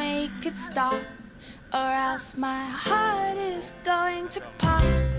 make it stop, or else my heart is going to pop.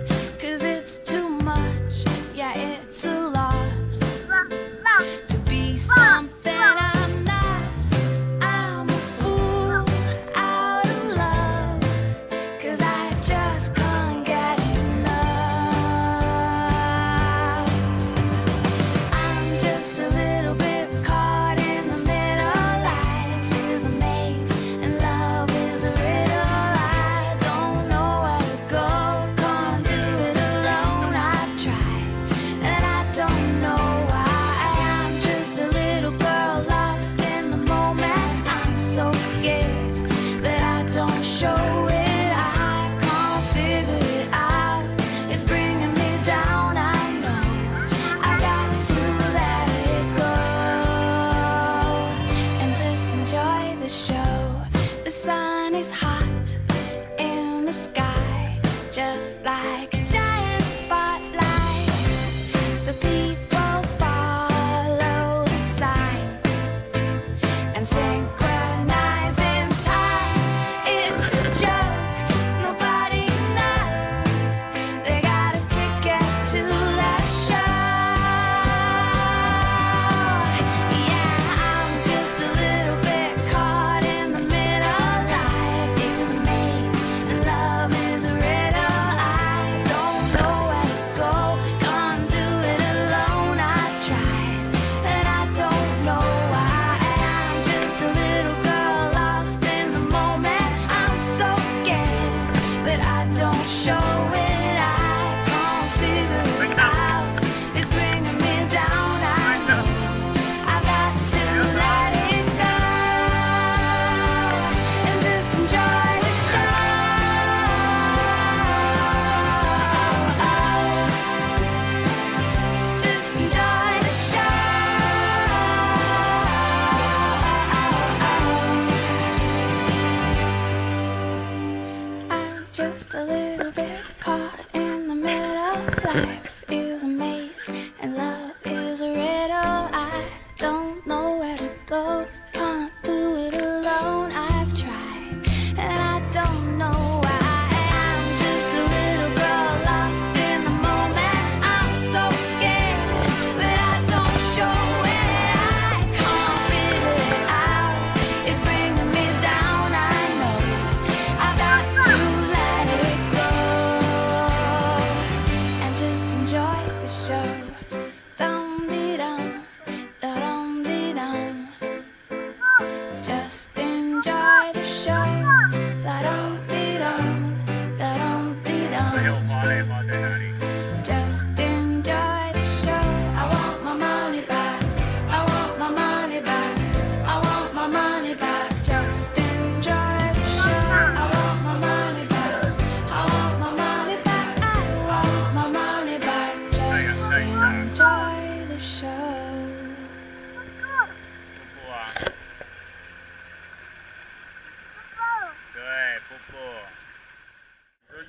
the show. The sun is hot.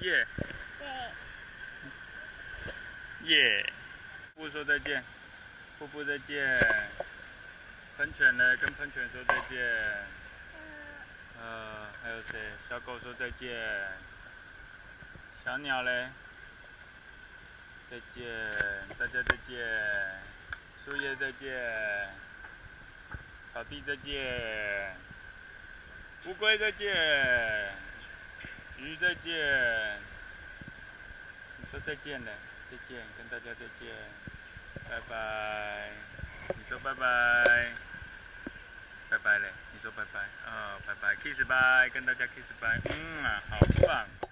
耶。耶。不说再见，瀑布再见，喷泉呢？跟喷泉说再见。呃，还有谁？小狗说再见。小鸟嘞，再见，大家再见，树叶再见，草地再见，乌龟再见。鱼再见，你说再见了，再见，跟大家再见，拜拜，你说拜拜，拜拜嘞，你说拜拜，啊，拜拜，kiss 拜，跟大家 kiss 拜，嗯啊，好棒。